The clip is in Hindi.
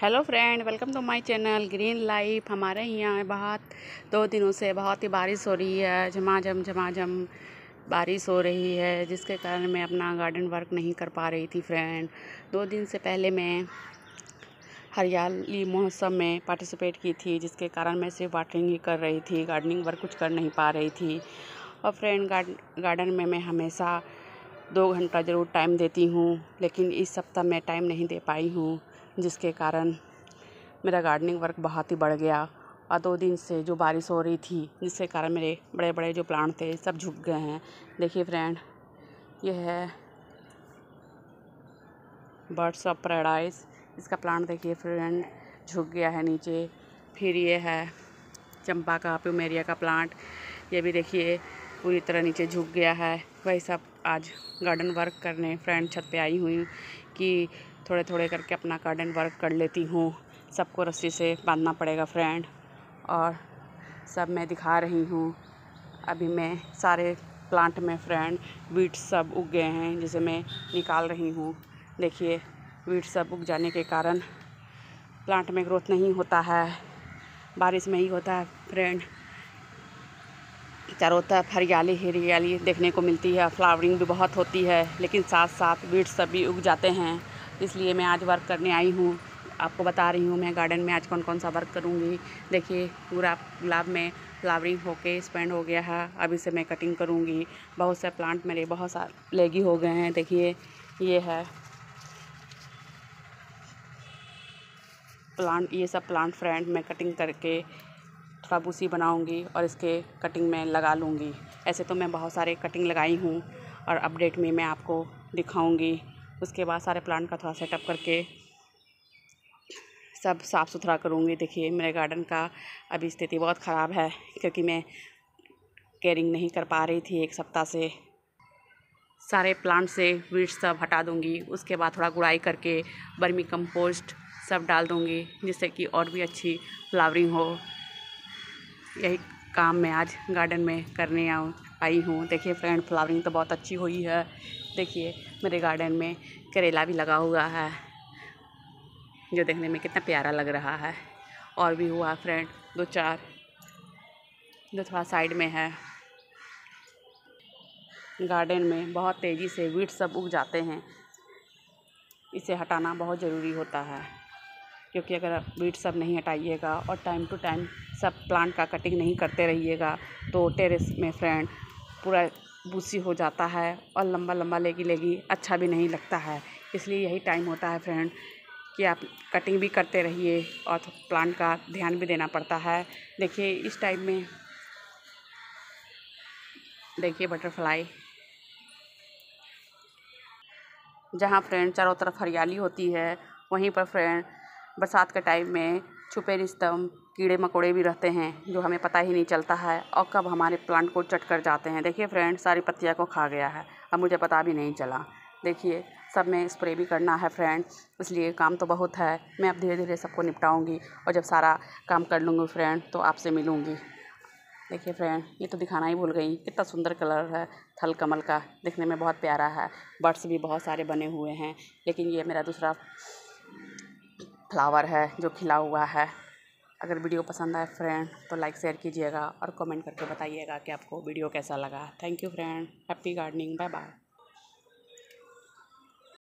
Hello friend, welcome to my channel Green Life. हमारे यहाँ बहुत, दो दिनों से बहुत ही बारिश हो रही है, झमाझम झमाझम बारिश हो रही है, जिसके कारण मैं अपना गार्डन वर्क नहीं कर पा रही थी फ्रेंड। दो दिन से पहले मैं हरियाली महोत्सव में पार्टिसिपेट की थी, जिसके कारण मैं सिर्फ़ वाटरिंग ही कर रही थी गार्डनिंग वर्क कुछ कर नहीं पा रही थी। और फ्रेंड गार्डन में मैं हमेशा दो घंटा ज़रूर टाइम देती हूँ, लेकिन इस सप्ताह मैं टाइम नहीं दे पाई हूँ। जिसके कारण मेरा गार्डनिंग वर्क बहुत ही बढ़ गया। और दो दिन से जो बारिश हो रही थी, जिसके कारण मेरे बड़े बड़े जो प्लांट थे, सब झुक गए हैं। देखिए फ्रेंड ये है बर्ड्स ऑफ़ पैराडाइज इसका प्लांट देखिए फ्रेंड झुक गया है नीचे। फिर ये है चंपा का प्यूमेरिया का प्लांट ये भी देखिए, पूरी तरह नीचे झुक गया है। वही सब आज गार्डन वर्क करने फ्रेंड छत पे आई हुई कि थोड़े थोड़े करके अपना गार्डन वर्क कर लेती हूँ। सबको रस्सी से बांधना पड़ेगा फ्रेंड और सब मैं दिखा रही हूँ। अभी मैं सारे प्लांट में फ्रेंड वीट सब उग गए हैं, जिसे मैं निकाल रही हूँ। देखिए वीट सब उग जाने के कारण प्लांट में ग्रोथ नहीं होता है। बारिश में ही होता है फ्रेंड चारों तरफ़ हरियाली हरियाली देखने को मिलती है फ्लावरिंग भी बहुत होती है, लेकिन साथ साथ बीट सब भी उग जाते हैं। इसलिए मैं आज वर्क करने आई हूँ। आपको बता रही हूँ मैं गार्डन में आज कौन कौन सा वर्क करूँगी। देखिए, पूरा गुलाब में फ्लावरिंग होके स्पेंड हो गया है। अभी से मैं कटिंग करूँगी। बहुत से प्लांट मेरे बहुत सारे लेगी हो गए हैं। देखिए, ये है। प्लांट ये सब प्लांट फ्रेंड मैं कटिंग करके थोड़ा बूसी बनाऊँगी और इसके कटिंग में लगा लूँगी। ऐसे तो मैं बहुत सारे कटिंग लगाई हूँ और अपडेट में मैं आपको दिखाऊँगी। उसके बाद सारे प्लांट का थोड़ा सेटअप करके सब साफ़ सुथरा करूँगी। देखिए, मेरे गार्डन का अभी स्थिति बहुत ख़राब है, क्योंकि मैं केयरिंग नहीं कर पा रही थी एक सप्ताह से। सारे प्लांट से वीड्स सब हटा दूँगी, उसके बाद थोड़ा गुड़ाई करके बर्मी कंपोस्ट सब डाल दूँगी, जिससे कि और भी अच्छी फ्लावरिंग हो। यही काम मैं आज गार्डन में करने आई हूँ। देखिए फ्रेंड फ्लावरिंग तो बहुत अच्छी हुई है। देखिए, मेरे गार्डन में करेला भी लगा हुआ है, जो देखने में कितना प्यारा लग रहा है। और भी हुआ फ्रेंड दो चार, जो थोड़ा साइड में है। गार्डन में बहुत तेज़ी से वीट सब उग जाते हैं। इसे हटाना बहुत ज़रूरी होता है। क्योंकि अगर आप वीट सब नहीं हटाइएगा और टाइम टू टाइम सब प्लांट का कटिंग नहीं करते रहिएगा तो टेरेस में फ्रेंड पूरा बूसी हो जाता है और लंबा लंबा लेगी लेगी अच्छा भी नहीं लगता है। इसलिए यही टाइम होता है फ्रेंड कि आप कटिंग भी करते रहिए और प्लांट का ध्यान भी देना पड़ता है। देखिए इस टाइम में देखिए बटरफ्लाई जहाँ फ्रेंड चारों तरफ़ हरियाली होती है, वहीं पर फ्रेंड बरसात के टाइम में छुपे रिश्तम कीड़े मकोड़े भी रहते हैं, जो हमें पता ही नहीं चलता है। और कब हमारे प्लांट को चट कर जाते हैं। देखिए फ्रेंड सारी पत्तियाँ को खा गया है। अब मुझे पता भी नहीं चला। देखिए, सब में स्प्रे भी करना है फ्रेंड इसलिए काम तो बहुत है। मैं अब धीरे धीरे सबको निपटाऊँगी और जब सारा काम कर लूँगी फ्रेंड तो आपसे मिलूँगी। देखिए फ्रेंड ये तो दिखाना ही भूल गई। कितना सुंदर कलर है, थल कमल का। दिखने में बहुत प्यारा है। बर्ड्स भी बहुत सारे बने हुए हैं। लेकिन ये मेरा दूसरा फ्लावर है, जो खिला हुआ है। अगर वीडियो पसंद आए फ्रेंड तो लाइक, शेयर कीजिएगा और कमेंट करके बताइएगा कि आपको वीडियो कैसा लगा। Thank you friend happy gardening bye bye